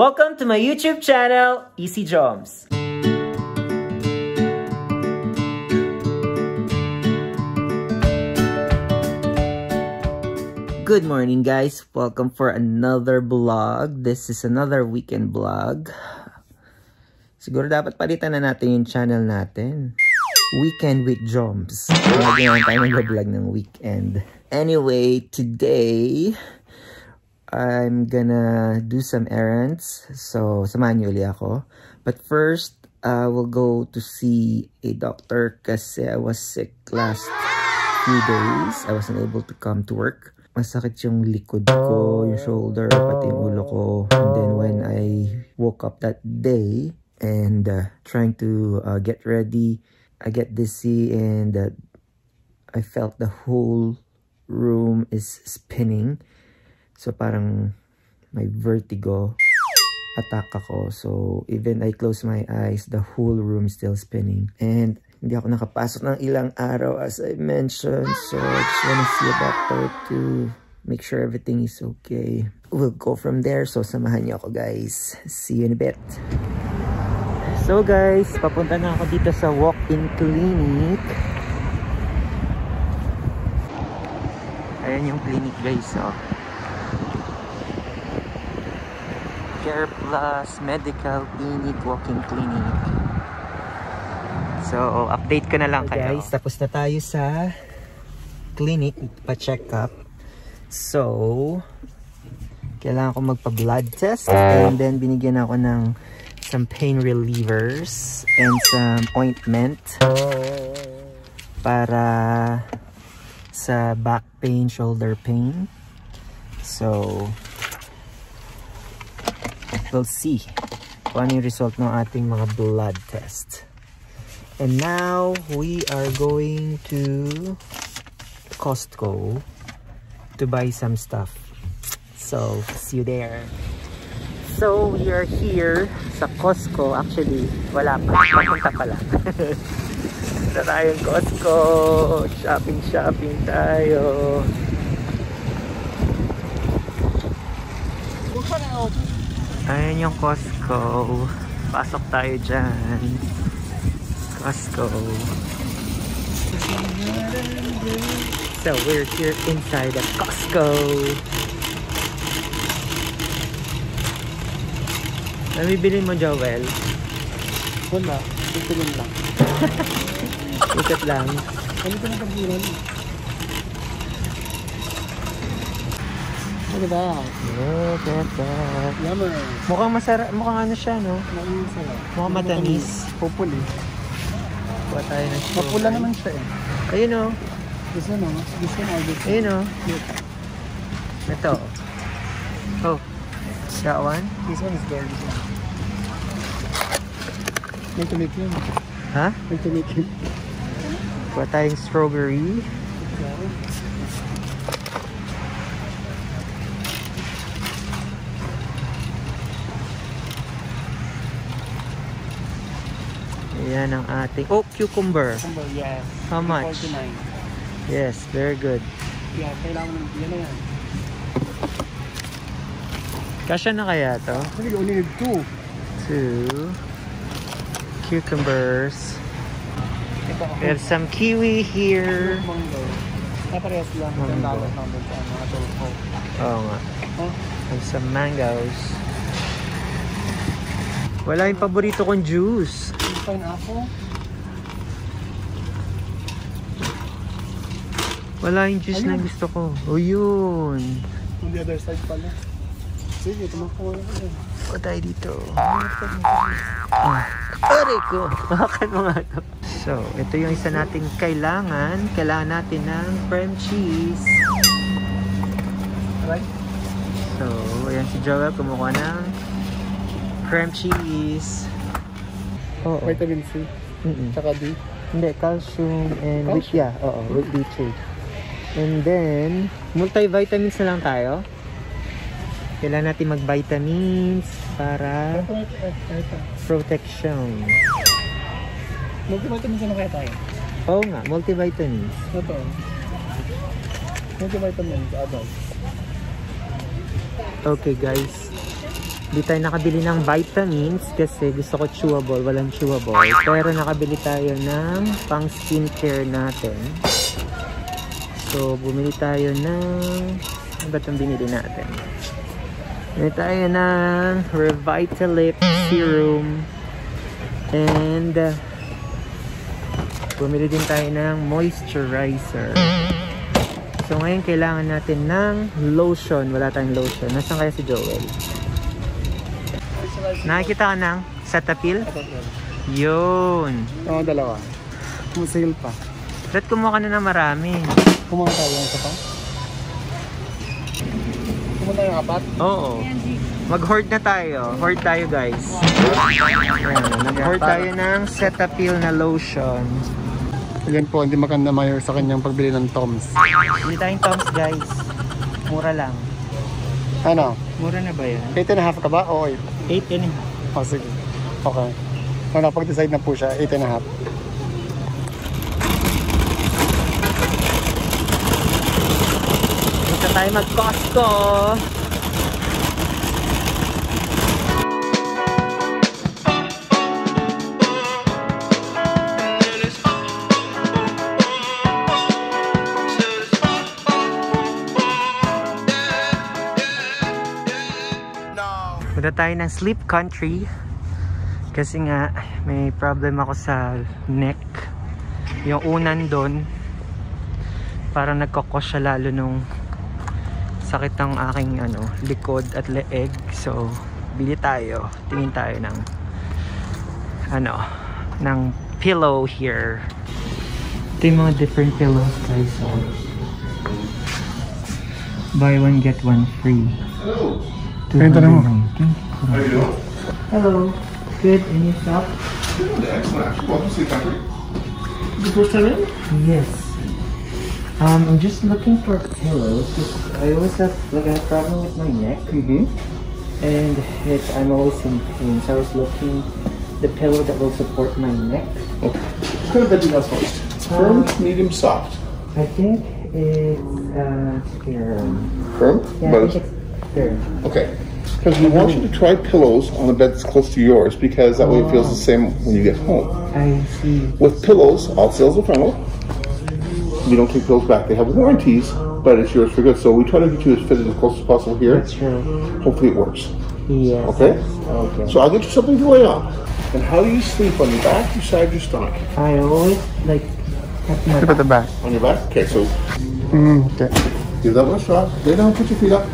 Welcome to my YouTube channel, Easy Joms. Good morning guys! Welcome for another vlog. This is another weekend vlog. Siguro dapat palitan na natin yung channel natin. Weekend with Joms. Nagagawa tayo ng vlog ng weekend. Anyway, today, I'm gonna do some errands. So, samahan niyo ulit ako. But first, I will go to see a doctor kasi I was sick last few days. I wasn't able to come to work masakit yung likod ko, yung shoulder, pati yung ulo ko. And then when I woke up that day and uh, trying to uh, get ready, I get dizzy and uh, I felt the whole room is spinning. So parang may vertigo attack ako. So even I close my eyes, the whole room still spinning. And hindi ako nakapasok ng ilang araw as I mentioned. So I just wanna see a doctor to make sure everything is okay. We'll go from there. So samahan niyo ako guys. See you in a bit. So guys, papunta na ako dito sa walk-in clinic. Ayan yung clinic guys. Oh. Care Plus Medical Clinic Walk-in Clinic. So, update ko na lang kayo. Guys, tapos na tayo sa clinic, pa-check up. So, kailangan ko magpa-blood test and then binigyan ako ng some pain relievers and some ointment para sa back pain, shoulder pain. So, we'll see kung yung result ng ating mga blood test. And now, we are going to Costco to buy some stuff. So, see you there. So, we are here sa Costco. Actually, wala pa. Papunta pa lang. Punta Costco. Shopping, shopping tayo. Ayan yung Costco. Pasok tayo dyan. Costco. So we're here inside of Costco. Ano bibili mo, Joel? Wala. Ito lang lang. Ikot lang. Ano ka na pagburan? Ano ba? Look at that. Yummer. Mukhang masarap. Mukhang ano siya, no? Nakain sila. Mukhang matamis. Hopefully. Kuha tayo ng Mapula naman siya eh. Ayun, oh. This one oh. This one or this one? Ayun, oh. Ito. Oh. That one? This one is there. This one. Yun. Ha? May tulik yun. Kuha tayong strawberry. Ayan ang ating... Oh, cucumber. Number, yes. How much? 49. Yes, very good. Yeah, kailangan ng yan na yan. Kasya na kaya to? Really, only need two. Two cucumbers. Ito ako. There's some kiwi here. Mango. Ah, parehas lang. Mango. $10 lang doon sa Adolfo. Oo nga. Oh, And some mangoes. Wala yung paborito kong juice. Yung pineapple. Wala yung juice na Ayun. gusto ko. O yun. On the other side pala. Sige, tumakuha na ko. O tayo dito. Ah. Aray ko. Bakit mo nga to? So, ito yung isa nating kailangan. Kailangan natin ng cream cheese. Right? So, ayan si Joel kumukuha ng cream cheese. Oo. Vitamin C. Mm-mm. Tsaka D. Hindi, calcium and with, Calcium? yeah, oo, with D3. And then, multivitamins na lang tayo. Kailangan natin mag-vitamins para protection. Multivitamins na kaya tayo? Oo nga, multivitamins. Ito. Multivitamins, adult. Okay guys. Hindi tayo nakabili ng vitamins kasi gusto ko chewable, walang chewable. Pero nakabili tayo ng pang skincare natin. So, bumili tayo ng... Ano ba binili natin? Bumili tayo ng Revitalip Serum. And... Bumili din tayo ng moisturizer. So, ngayon kailangan natin ng lotion. Wala tayong lotion. Nasaan kaya si Joel? Nakikita ka ng Cetaphil? Yun. Oo, dalawa. Musil pa. Ba't kumuha ka na ng marami? Kumuha tayo ng isa pa. Kumuha tayo ng apat. Oo. Mag-hoard na tayo. Hoard tayo guys. Ayan, Nag-hoard tayo ng Cetaphil na lotion. Again po, hindi maganda mayor sa kanyang pagbili ng Toms. Hindi tayong Toms guys. Mura lang. Ano? Mura na ba yan? 8 and a half ka ba? O 8? 8 and a half. Oh, sige. Okay. So, napag-decide na po siya, 8 and a half. Punta tayo mag-Costco. Punta tayo ng Sleep Country. Kasi nga, may problem ako sa neck. Yung unan doon, parang nagkakos siya lalo nung sakit ng aking ano, likod at leeg. So, bili tayo. Tingin tayo ng ano, ng pillow here. Ito yung mga different pillows guys. So, buy one get one free. Ito na mo. Hello. Good. And yourself? Excellent. Actually, welcome to Sleep Country. Yes. Um, I'm just looking for pillows. 'cause I always have like I a problem with my neck, Mm-hmm. and it, I'm always in pain. So I was looking the pillow that will support my neck. What kind of bed do you have first? Firm, medium, soft. I think it's uh firm. Firm? Yeah, I But think it's firm. okay. Because we want you to try pillows on a bed that's close to yours because that way it feels the same when you get home. I see. With pillows, all sales are final. You don't take pillows back. They have warranties, but it's yours for good. So we try to get you as fitted as close as possible here. That's true. Hopefully it works. Yes. Okay? Okay. So I'll get you something to lay on. And how do you sleep? On your back, your side, your stomach? I always like have my the back. On your back? Okay, so Mm, okay. Give that one a shot. Lay down, put your feet up.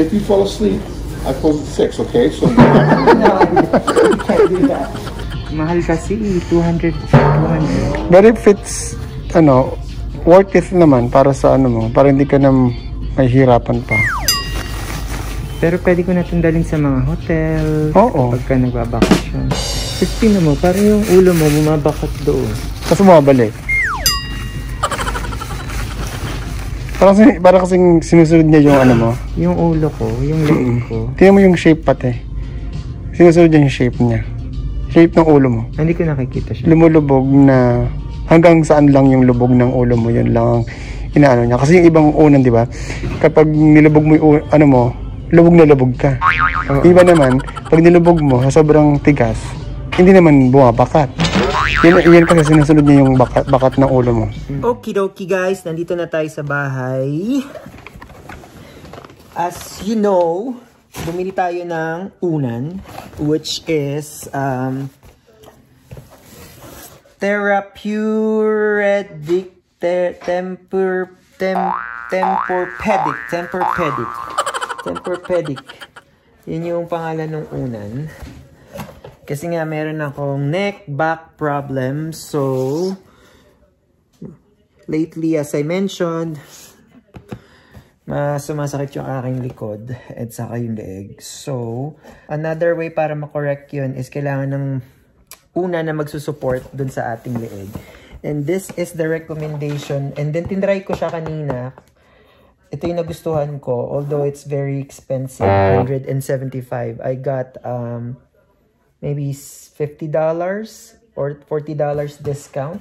If you fall asleep, I close at 6, okay? So can't do that. Mahal kasi 200 200. But if it's, ano, worth it naman para sa ano mo, para hindi ka na mahihirapan pa. Pero pwede ko na itong dalhin sa mga hotel. Oo. Pagka nagbabakasyon. 15 na mo, parang yung ulo mo bumabakat doon. Kasi bumabalik. Parang, sin- parang kasing sinusunod niya yung ano mo. Yung ulo ko, yung leeg ko. Tingnan mo yung shape pati. Sinusunod niya yung shape niya. Shape ng ulo mo. Hindi ko nakikita siya. Lumulubog na hanggang saan lang yung lubog ng ulo mo. Yun lang ang inaano niya. Kasi yung ibang unan, di ba? Kapag nilubog mo yung ano mo, lubog na lubog ka. Iba naman, pag nilubog mo sobrang tigas, hindi naman bumabakat. Yan, yan kasi sinusunod niya yung bakat, bakat ng ulo mo. Okidoki guys, nandito na tayo sa bahay. As you know, bumili tayo ng unan, which is um, Therapeutic te, Temper tem, Temporpedic Temporpedic Temporpedic Yun yung pangalan ng unan. Kasi nga meron akong neck back problem. So, lately as I mentioned, mas sumasakit yung aking likod at saka yung leeg. So, another way para makorek yun is kailangan ng una na magsusupport dun sa ating leeg. And this is the recommendation. And then, tinry ko siya kanina. Ito yung nagustuhan ko. Although it's very expensive, 175 I got um, maybe $50 or $40 discount.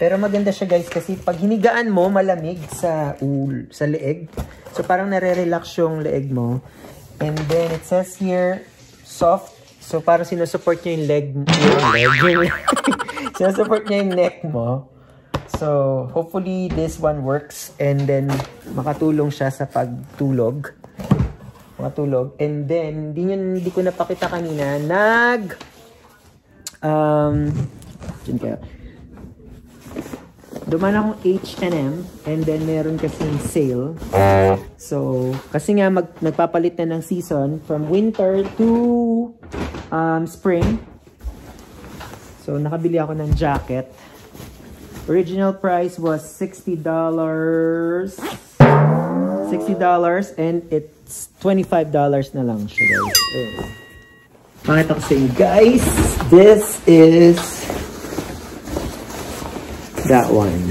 Pero maganda siya guys kasi pag hinigaan mo malamig sa ul sa leeg. So parang nare-relax yung leeg mo. And then it says here, soft. So parang sinusupport niya yung leg, yung leg, sinusupport niya yung neck mo. So hopefully this one works and then makatulong siya sa pagtulog. Makatulog. And then, hindi, yun, hindi ko napakita kanina, nag, um, dyan kayo. Duman akong H&M and then meron kasing sale. So, kasi nga mag, nagpapalit na ng season from winter to um, spring. So, nakabili ako ng jacket. Original price was $60. $60 and it's $25 na lang siya guys. Ayun. Pakita sa inyo guys. This is that one.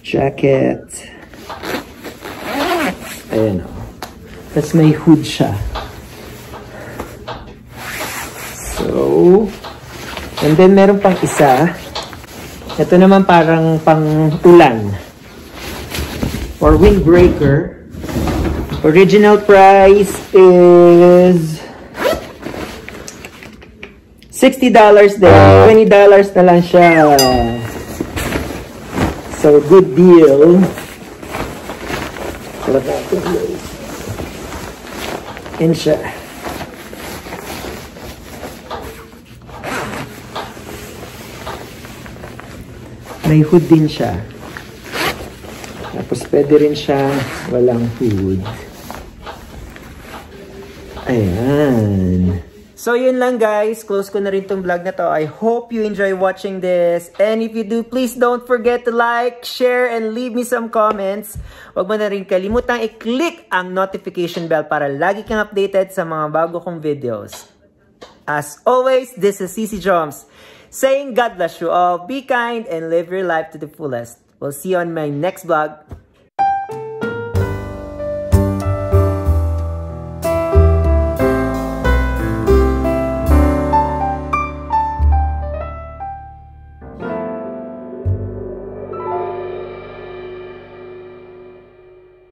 Jacket. Ayan o. Tapos may hood siya. So, and then meron pang isa. Ito naman parang pang ulan. Or windbreaker. Original price is $60 din. $20 na lang siya. So, good deal. Yan siya. May hood din siya. Tapos pwede rin siya walang hood. Ayan. So yun lang guys, close ko na rin tong vlog na to. I hope you enjoy watching this. And if you do, please don't forget to like, share, and leave me some comments. Huwag mo na rin kalimutang i-click ang notification bell para lagi kang updated sa mga bago kong videos. As always, this is CC Joms saying God bless you all, be kind, and live your life to the fullest. We'll see you on my next vlog.